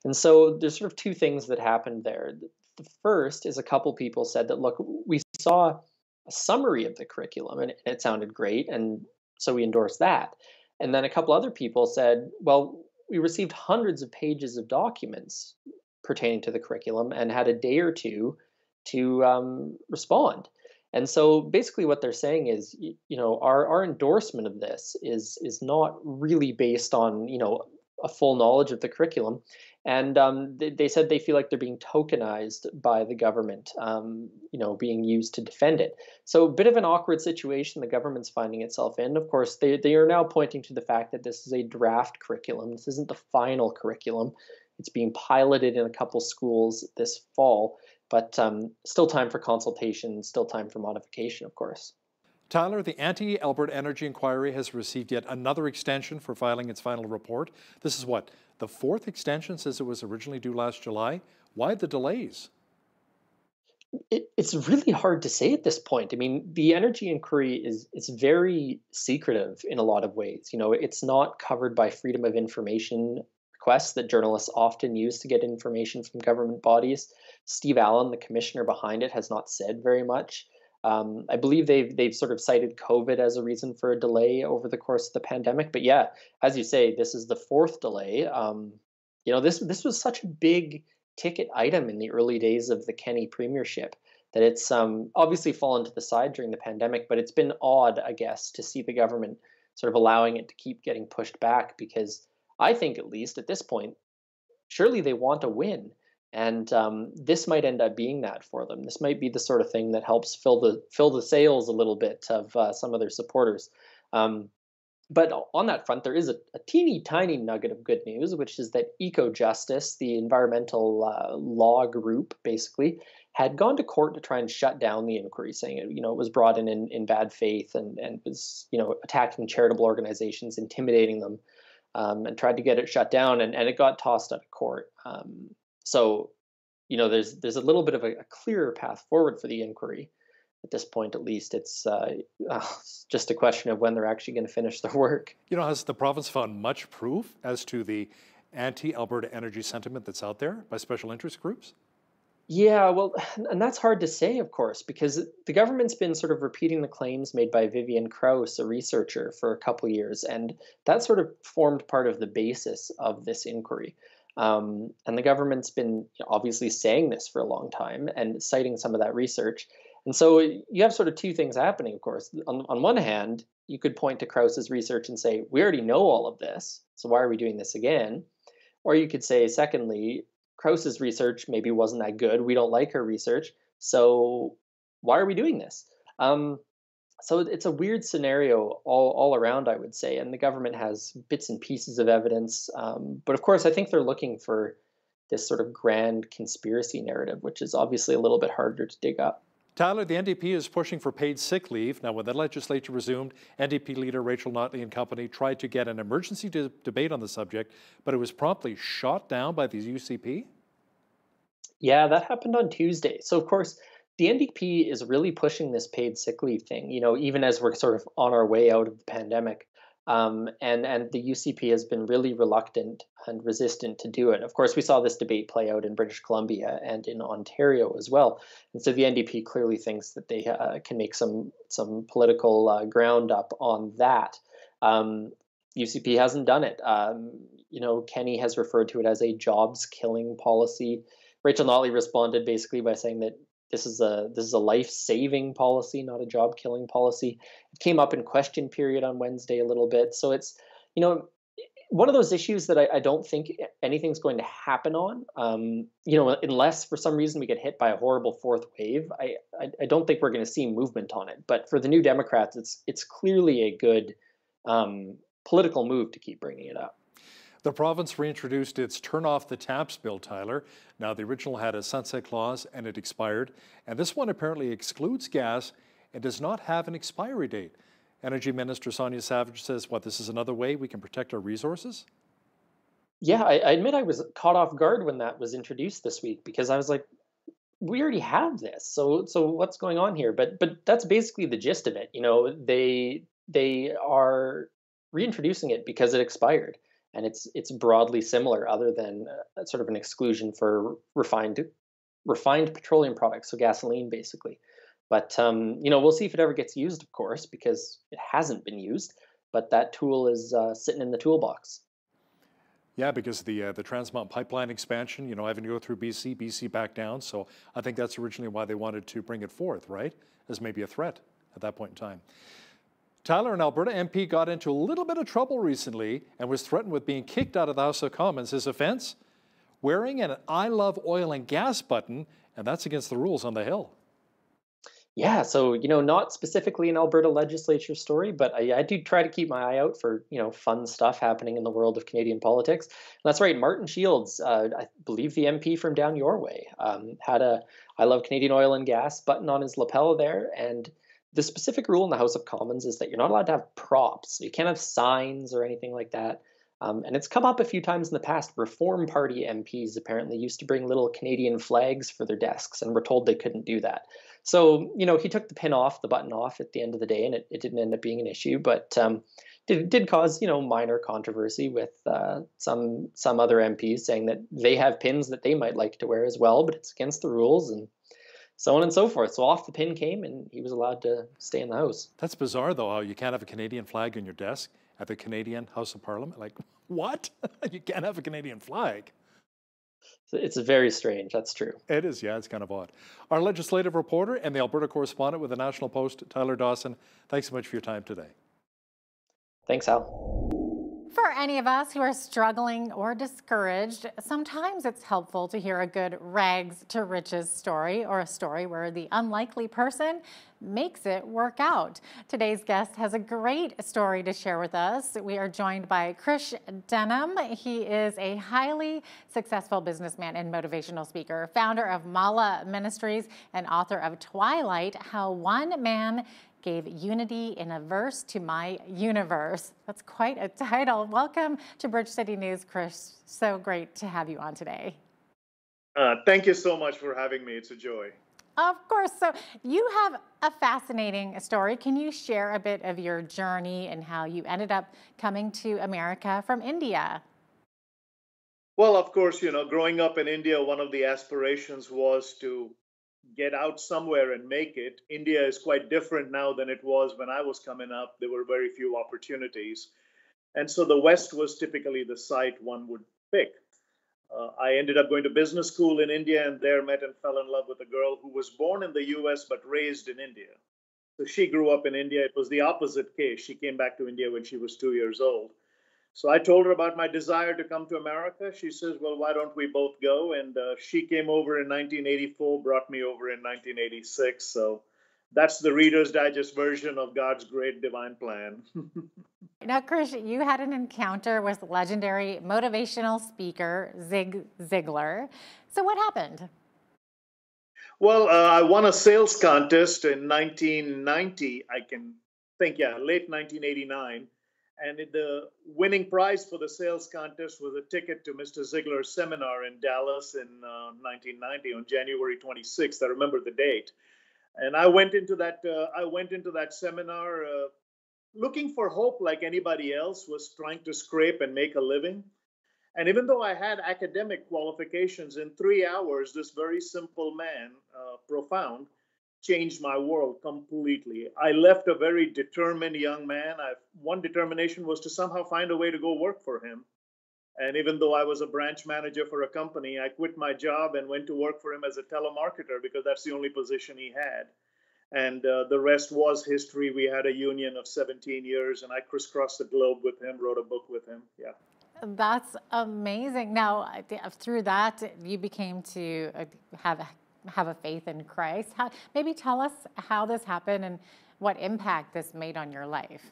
Speaker 26: And so there's sort of two things that happened there. The first is a couple people said that look, we saw a summary of the curriculum and it sounded great and so we endorsed that. And then a couple other people said, well, we received hundreds of pages of documents pertaining to the curriculum and had a day or two to um, respond. And so basically what they're saying is, you know, our, our endorsement of this is is not really based on, you know, a full knowledge of the curriculum. And um, they, they, said they feel like they're being tokenized by the government, um, you know, being used to defend it. So a bit of an awkward situation the government's finding itself in. Of course, they, they are now pointing to the fact that this is a draft curriculum. This isn't the final curriculum. It's being piloted in a couple schools this fall, but um, still time for consultation, still time for modification, of course.
Speaker 1: Tyler, the anti Alberta Energy Inquiry has received yet another extension for filing its final report. This is what, the fourth extension since it was originally due last July? Why the delays?
Speaker 26: It, it's really hard to say at this point. I mean, the energy inquiry is it's very secretive in a lot of ways. You know, it's not covered by freedom of information requests that journalists often use to get information from government bodies. Steve Allan, the commissioner behind it, has not said very much. Um, I believe they've they've sort of cited COVID as a reason for a delay over the course of the pandemic. But yeah, as you say, this is the fourth delay. Um, you know, this this was such a big ticket item in the early days of the Kenney premiership that it's um, obviously fallen to the side during the pandemic. But it's been odd, I guess, to see the government sort of allowing it to keep getting pushed back because I think, at least at this point, surely they want a win. And um, this might end up being that for them. This might be the sort of thing that helps fill the fill the sails a little bit of uh, some of their supporters. Um, but on that front, there is a, a, teeny tiny nugget of good news, which is that EcoJustice, the environmental uh, law group, basically had gone to court to try and shut down the inquiry, saying it, you know, it was brought in, in in bad faith and and was you know attacking charitable organizations, intimidating them, um, and tried to get it shut down, and, and it got tossed out of court. Um, so, you know, there's there's a little bit of a, a clearer path forward for the inquiry. At this point, at least, it's, uh, uh, just a question of when they're actually going to finish their work.
Speaker 1: You know, has the province found much proof as to the anti-Alberta energy sentiment that's out there by special interest groups?
Speaker 26: Yeah, well, and that's hard to say, of course, because the government's been sort of repeating the claims made by Vivian Krause, a researcher, for a couple years, and that sort of formed part of the basis of this inquiry. Um, and the government's been obviously saying this for a long time and citing some of that research. And so you have sort of two things happening, of course. On, on one hand, you could point to Krause's research and say, we already know all of this, so why are we doing this again? Or you could say, secondly, Krause's research maybe wasn't that good. We don't like her research, so why are we doing this? Um, so it's a weird scenario all, all around, I would say. And the government has bits and pieces of evidence. Um, but of course, I think they're looking for this sort of grand conspiracy narrative, which is obviously a little bit harder to dig up.
Speaker 1: Tyler, the NDP is pushing for paid sick leave. Now, when the legislature resumed, NDP leader Rachel Notley and company tried to get an emergency de debate on the subject, but it was promptly shot down by the UCP.
Speaker 26: Yeah, that happened on Tuesday. So, of course, the NDP is really pushing this paid sick leave thing, you know, even as we're sort of on our way out of the pandemic. Um, and and the UCP has been really reluctant and resistant to do it. Of course, we saw this debate play out in British Columbia and in Ontario as well. And so the NDP clearly thinks that they uh, can make some some political uh, ground up on that. Um, UCP hasn't done it. Um, you know, Kenney has referred to it as a jobs killing policy. Rachel Notley responded basically by saying that this is a this is a life saving policy, not a job killing policy. It came up in question period on Wednesday a little bit, so it's you know one of those issues that I, I don't think anything's going to happen on. Um, you know, unless for some reason we get hit by a horrible fourth wave, I I, I don't think we're going to see movement on it. But for the New Democrats, it's it's clearly a good um, political move to keep bringing it up.
Speaker 1: The province reintroduced its turn off the taps bill, Tyler. Now, the original had a sunset clause and it expired. And this one apparently excludes gas and does not have an expiry date. Energy Minister Sonya Savage says, what, this is another way we can protect our resources?
Speaker 26: Yeah, I, I admit I was caught off guard when that was introduced this week because I was like, we already have this. So so what's going on here? But but that's basically the gist of it. You know, they they are reintroducing it because it expired and it's it's broadly similar, other than uh, sort of an exclusion for refined refined petroleum products, so gasoline basically. But um, you know, we'll see if it ever gets used, of course, because it hasn't been used. But that tool is uh, sitting in the toolbox.
Speaker 1: Yeah, because the uh, the Trans Mountain pipeline expansion, you know, having to go through BC, BC back down. So I think that's originally why they wanted to bring it forth, right, as maybe a threat at that point in time. Tyler, an Alberta MP, got into a little bit of trouble recently and was threatened with being kicked out of the House of Commons. His offense? Wearing an I love oil and gas button, and that's against the rules on the Hill.
Speaker 26: Yeah, so you know, not specifically an Alberta legislature story, but I, I, do try to keep my eye out for you know fun stuff happening in the world of Canadian politics. And that's right, Martin Shields, uh, I believe the MP from down your way, um, had a "I love Canadian oil and gas" button on his lapel there, and the specific rule in the House of Commons is that you're not allowed to have props. You can't have signs or anything like that. Um, and it's come up a few times in the past. Reform Party MPs apparently used to bring little Canadian flags for their desks and were told they couldn't do that. So, you know, he took the pin off, the button off at the end of the day, and it, it didn't end up being an issue, but um, did, did cause, you know, minor controversy with uh, some some other MPs saying that they have pins that they might like to wear as well, but it's against the rules and so on and so forth. So off the pin came, and he was allowed to stay in the house.
Speaker 1: That's bizarre, though, how you can't have a Canadian flag on your desk at the Canadian House of Parliament. Like, what? you can't have a Canadian flag.
Speaker 26: It's very strange. That's true.
Speaker 1: It is, yeah, it's kind of odd. Our legislative reporter and the Alberta correspondent with the National Post, Tyler Dawson, thanks so much for your time today.
Speaker 26: Thanks, Al.
Speaker 25: For any of us who are struggling or discouraged, sometimes it's helpful to hear a good rags to riches story or a story where the unlikely person makes it work out. Today's guest has a great story to share with us. We are joined by Krish Dhanam. He is a highly successful businessman and motivational speaker, founder of Mala Ministries and author of Twilight, How One Man gave unity in a verse to my universe. That's quite a title. Welcome to Bridge City News, Chris. So great to have you on today.
Speaker 24: Uh, thank you so much for having me. It's a joy.
Speaker 25: Of course. So you have a fascinating story. Can you share a bit of your journey and how you ended up coming to America from India?
Speaker 24: Well, of course, you know, growing up in India, one of the aspirations was to get out somewhere and make it. India is quite different now than it was when I was coming up. There were very few opportunities. And so the West was typically the site one would pick. Uh, I ended up going to business school in India and there met and fell in love with a girl who was born in the US but raised in India. So she grew up in India. It was the opposite case. She came back to India when she was two years old. So I told her about my desire to come to America. She says, Well, why don't we both go? And uh, she came over in 1984, brought me over in 1986. So that's the Reader's Digest version of God's great divine plan.
Speaker 25: now, Krish, you had an encounter with legendary motivational speaker Zig Ziglar. So, what happened?
Speaker 24: Well, uh, I won a sales contest in 1990. I can think, yeah, late 1989 and the winning prize for the sales contest was a ticket to Mr. Ziglar's seminar in Dallas in uh, 1990 on January 26th. I remember the date, and I went into that. Uh, I went into that seminar uh, looking for hope, like anybody else was trying to scrape and make a living. And even though I had academic qualifications, in three hours, this very simple man, uh, profound, changed my world completely. I left a very determined young man. I, one determination was to somehow find a way to go work for him. And even though I was a branch manager for a company, I quit my job and went to work for him as a telemarketer because that's the only position he had. And uh, the rest was history. We had a union of 17 years, and I crisscrossed the globe with him, wrote a book with him. Yeah.
Speaker 25: That's amazing. Now, through that, you became to uh, have have a faith in Christ. How, maybe tell us how this happened and what impact this made on your life.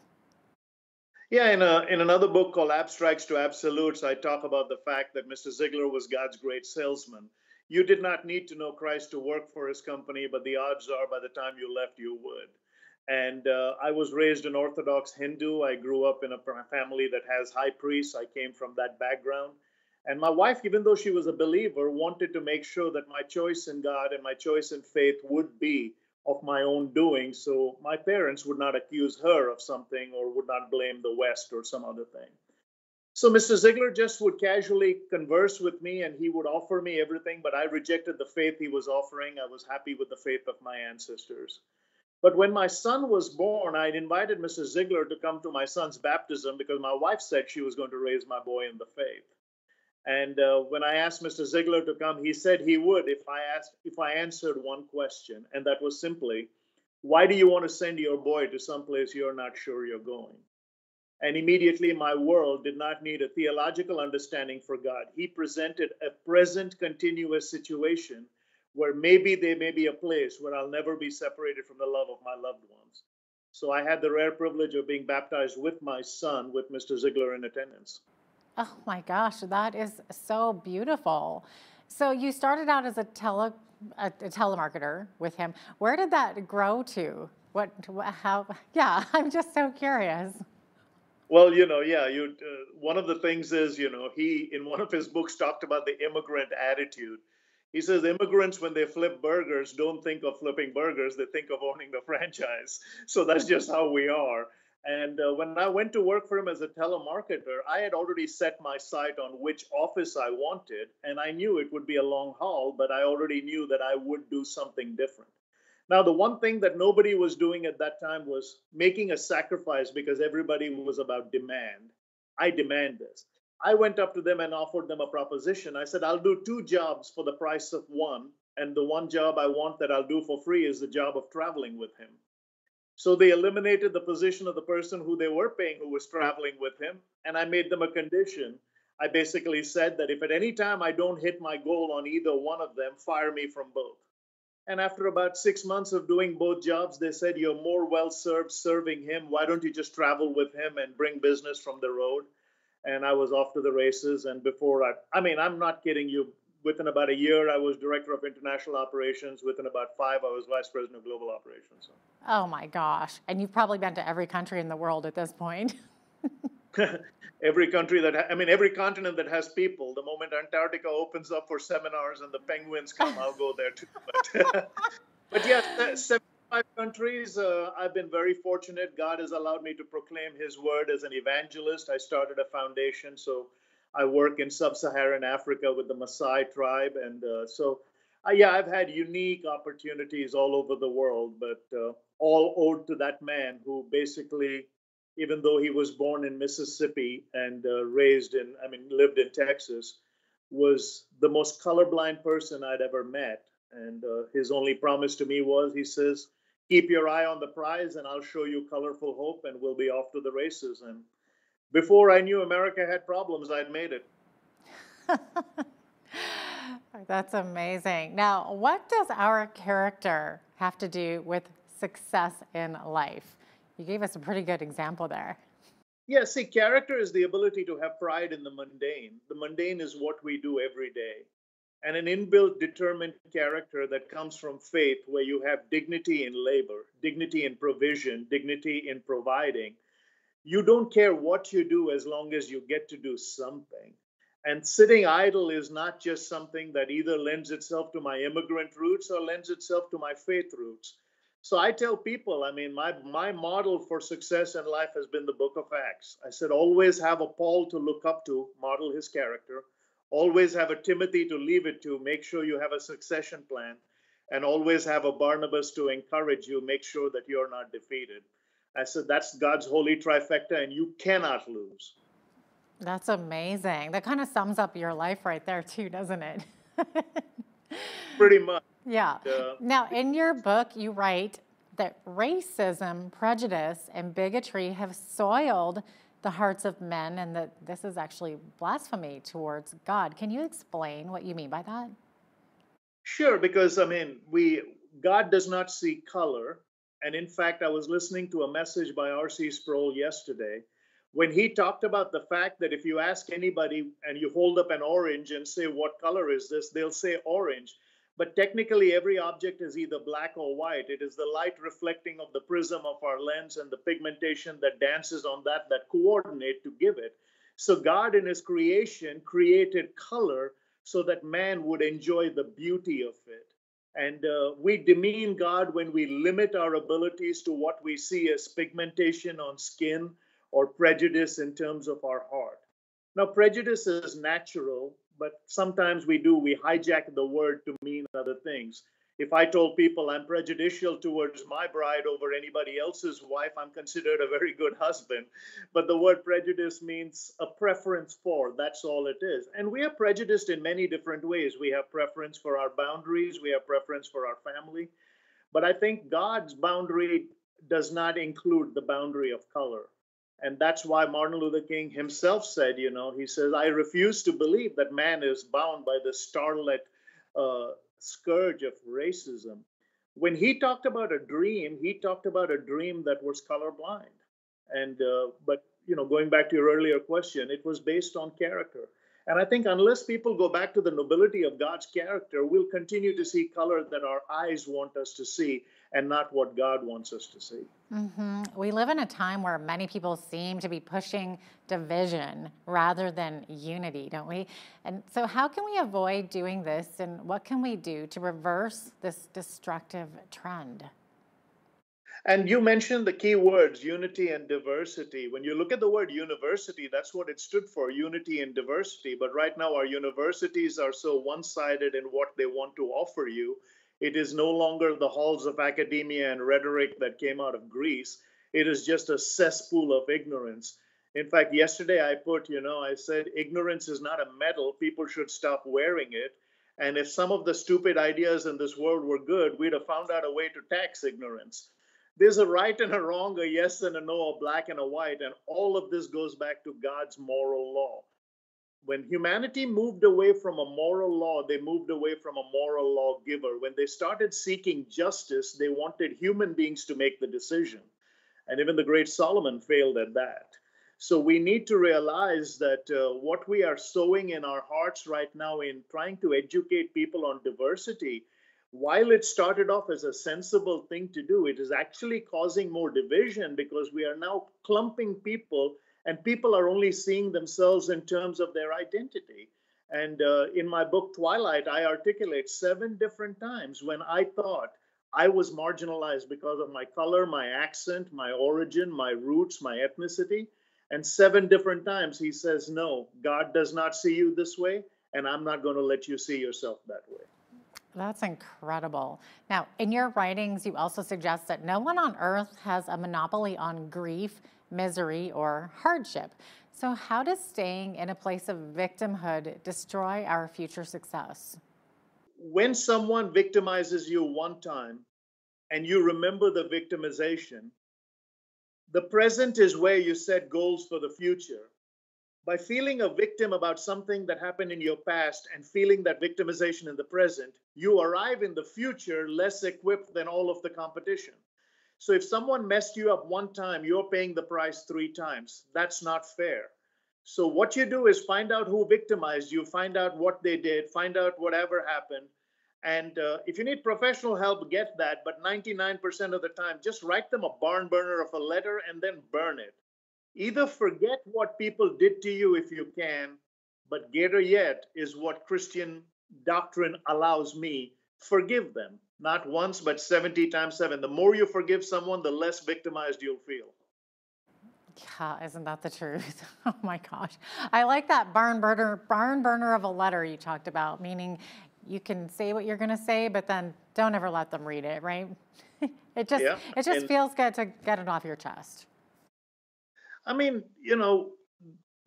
Speaker 24: Yeah, in, a, in another book called Abstracts to Absolutes, I talk about the fact that Mr. Ziglar was God's great salesman. You did not need to know Christ to work for his company, but the odds are by the time you left, you would. And uh, I was raised an Orthodox Hindu. I grew up in a family that has high priests. I came from that background. And my wife, even though she was a believer, wanted to make sure that my choice in God and my choice in faith would be of my own doing. So my parents would not accuse her of something or would not blame the West or some other thing. So Mr. Ziglar just would casually converse with me and he would offer me everything, but I rejected the faith he was offering. I was happy with the faith of my ancestors. But when my son was born, I invited Mr. Ziglar to come to my son's baptism because my wife said she was going to raise my boy in the faith. And uh, when I asked Mr. Ziglar to come, he said he would if I asked if I answered one question, and that was simply, "Why do you want to send your boy to some place you're not sure you're going?" And immediately, my world did not need a theological understanding for God. He presented a present, continuous situation where maybe there may be a place where I'll never be separated from the love of my loved ones. So I had the rare privilege of being baptized with my son, with Mr. Ziglar in attendance.
Speaker 25: Oh my gosh, that is so beautiful. So you started out as a tele a, a telemarketer with him. Where did that grow to? What how yeah, I'm just so curious.
Speaker 24: Well, you know, yeah, you uh, one of the things is, you know, he in one of his books talked about the immigrant attitude he says immigrants, when they flip burgers, don't think of flipping burgers, they think of owning the franchise. So that's just how we are. And uh, when I went to work for him as a telemarketer, I had already set my sight on which office I wanted. And I knew it would be a long haul, but I already knew that I would do something different. Now, the one thing that nobody was doing at that time was making a sacrifice because everybody was about demand. I demand this. I went up to them and offered them a proposition. I said, I'll do two jobs for the price of one. And the one job I want that I'll do for free is the job of traveling with him. So they eliminated the position of the person who they were paying who was traveling with him. And I made them a condition. I basically said that if at any time I don't hit my goal on either one of them, fire me from both. And after about six months of doing both jobs, they said, You're more well served serving him. Why don't you just travel with him and bring business from the road? and I was off to the races. And before I, I mean, I'm not kidding you. Within about a year, I was director of international operations. Within about five, I was vice president of global operations.
Speaker 25: Oh my gosh! And you've probably been to every country in the world at this point.
Speaker 24: every country that ha- I mean, every continent that has people. The moment Antarctica opens up for seminars and the penguins come, I'll go there too. But, but yeah, five countries. Uh, I've been very fortunate. God has allowed me to proclaim His word as an evangelist. I started a foundation, so I work in sub-Saharan Africa with the Maasai tribe, and uh, so uh, yeah, I've had unique opportunities all over the world, but uh, all owed to that man who basically, even though he was born in Mississippi and uh, raised in, I mean, lived in Texas, was the most colorblind person I'd ever met. And uh, his only promise to me was, he says, keep your eye on the prize and I'll show you colorful hope and we'll be off to the races. And before I knew America had problems, I'd made it.
Speaker 25: That's amazing. Now, what does our character have to do with success in life? You gave us a pretty good example there.
Speaker 24: Yeah, see, character is the ability to have pride in the mundane. The mundane is what we do every day and an inbuilt determined character that comes from faith, where you have dignity in labor, dignity in provision, dignity in providing. You don't care what you do as long as you get to do something. And sitting idle is not just something that either lends itself to my immigrant roots or lends itself to my faith roots. So I tell people, I mean, my, my model for success in life has been the book of Acts. I said, always have a Paul to look up to, model his character always have a Timothy to leave it to, make sure you have a succession plan, and always have a Barnabas to encourage you, make sure that you're not defeated. I said, that's God's holy trifecta, and you cannot lose.
Speaker 25: That's amazing. That kind of sums up your life right there, too, doesn't it?
Speaker 24: Pretty much.
Speaker 25: Yeah. Uh, now, in your book, you write that racism, prejudice, and bigotry have soiled the hearts of men and that this is actually blasphemy towards God. Can you explain what you mean by that?
Speaker 24: Sure, because I mean, we God does not see color. And in fact, I was listening to a message by R.C. Sproul yesterday when he talked about the fact that if you ask anybody and you hold up an orange and say, What color is this? they'll say orange. But technically, every object is either black or white. It is the light reflecting of the prism of our lens and the pigmentation that dances on that that coordinate to give it. So, God in His creation created color so that man would enjoy the beauty of it. And uh, we demean God when we limit our abilities to what we see as pigmentation on skin or prejudice in terms of our heart. Now, prejudice is natural but sometimes we do, we hijack the word to mean other things. If I told people I'm prejudicial towards my bride over anybody else's wife, I'm considered a very good husband. But the word prejudice means a preference for, that's all it is. And we are prejudiced in many different ways. We have preference for our boundaries, we have preference for our family. But I think God's boundary does not include the boundary of color. And that's why Martin Luther King himself said, you know, he says, I refuse to believe that man is bound by the starlit uh, scourge of racism. When he talked about a dream, he talked about a dream that was colorblind. And uh, but you know, going back to your earlier question, it was based on character. And I think unless people go back to the nobility of God's character, we'll continue to see color that our eyes want us to see and not what God wants us to see.
Speaker 25: Mm-hmm. We live in a time where many people seem to be pushing division rather than unity, don't we? And so, how can we avoid doing this, and what can we do to reverse this destructive trend?
Speaker 24: And you mentioned the key words unity and diversity. When you look at the word university, that's what it stood for unity and diversity. But right now, our universities are so one sided in what they want to offer you. It is no longer the halls of academia and rhetoric that came out of Greece. It is just a cesspool of ignorance. In fact, yesterday I put, you know, I said, ignorance is not a medal. People should stop wearing it. And if some of the stupid ideas in this world were good, we'd have found out a way to tax ignorance there's a right and a wrong, a yes and a no, a black and a white, and all of this goes back to God's moral law. When humanity moved away from a moral law, they moved away from a moral lawgiver. When they started seeking justice, they wanted human beings to make the decision. And even the great Solomon failed at that. So we need to realize that uh, what we are sowing in our hearts right now in trying to educate people on diversity while it started off as a sensible thing to do, it is actually causing more division because we are now clumping people, and people are only seeing themselves in terms of their identity. And uh, in my book, Twilight, I articulate seven different times when I thought I was marginalized because of my color, my accent, my origin, my roots, my ethnicity. And seven different times he says, No, God does not see you this way, and I'm not going to let you see yourself that way.
Speaker 25: That's incredible. Now, in your writings, you also suggest that no one on earth has a monopoly on grief, misery, or hardship. So, how does staying in a place of victimhood destroy our future success?
Speaker 24: When someone victimizes you one time and you remember the victimization, the present is where you set goals for the future by feeling a victim about something that happened in your past and feeling that victimization in the present, you arrive in the future less equipped than all of the competition. So if someone messed you up one time, you're paying the price three times. That's not fair. So what you do is find out who victimized you, find out what they did, find out whatever happened. And uh, if you need professional help, get that. But 99% of the time, just write them a barn burner of a letter and then burn it Either forget what people did to you if you can, but greater yet is what Christian doctrine allows me forgive them. Not once, but 70 times seven. The more you forgive someone, the less victimized you'll feel.
Speaker 25: Yeah, isn't that the truth? oh my gosh. I like that barn burner, barn burner of a letter you talked about, meaning you can say what you're going to say, but then don't ever let them read it, right? it just yeah. it just and, feels good to get it off your chest.
Speaker 24: I mean, you know,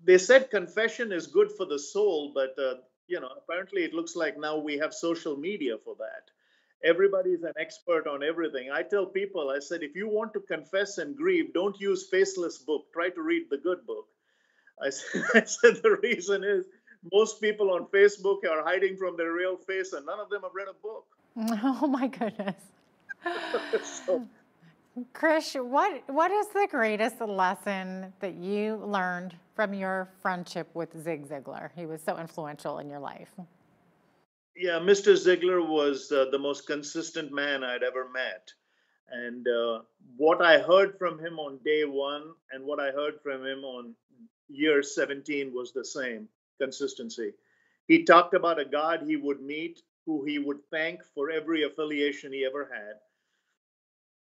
Speaker 24: they said confession is good for the soul, but uh, you know, apparently it looks like now we have social media for that. Everybody's an expert on everything. I tell people, I said, if you want to confess and grieve, don't use faceless book. Try to read the good book. I said, I said the reason is most people on Facebook are hiding from their real face, and none of them have read a book.
Speaker 25: Oh my goodness. so, Krish, what, what is the greatest lesson that you learned from your friendship with Zig Ziglar? He was so influential in your life.
Speaker 24: Yeah, Mr. Ziglar was uh, the most consistent man I'd ever met. And uh, what I heard from him on day one and what I heard from him on year 17 was the same consistency. He talked about a God he would meet who he would thank for every affiliation he ever had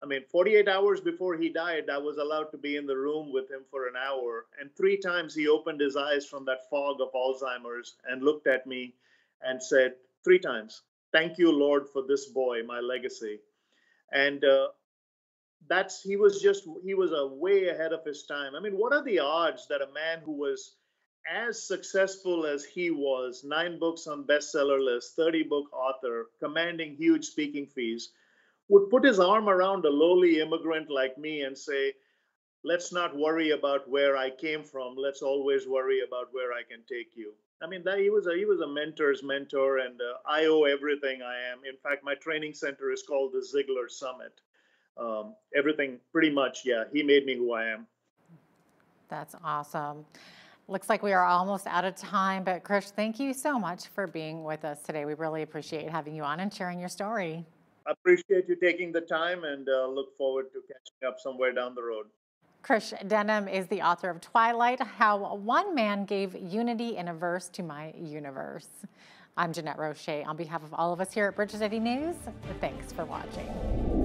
Speaker 24: I mean, 48 hours before he died, I was allowed to be in the room with him for an hour. And three times he opened his eyes from that fog of Alzheimer's and looked at me and said, three times, Thank you, Lord, for this boy, my legacy. And uh, that's, he was just, he was a way ahead of his time. I mean, what are the odds that a man who was as successful as he was, nine books on bestseller list, 30 book author, commanding huge speaking fees, would put his arm around a lowly immigrant like me and say, let's not worry about where I came from. Let's always worry about where I can take you. I mean, that, he was a he was a mentor's mentor, and uh, I owe everything I am. In fact, my training center is called the Ziglar Summit. Um, everything, pretty much, yeah. He made me who I am.
Speaker 25: That's awesome. Looks like we are almost out of time, but Krish, thank you so much for being with us today. We really appreciate having you on and sharing your story.
Speaker 24: I appreciate you taking the time and uh, look forward to catching up somewhere down the road.
Speaker 25: Krish Dhanam is the author of Twilight How One Man Gave Unity in a Verse to My Universe. I'm Jeanette Roche. On behalf of all of us here at Bridge City News, thanks for watching.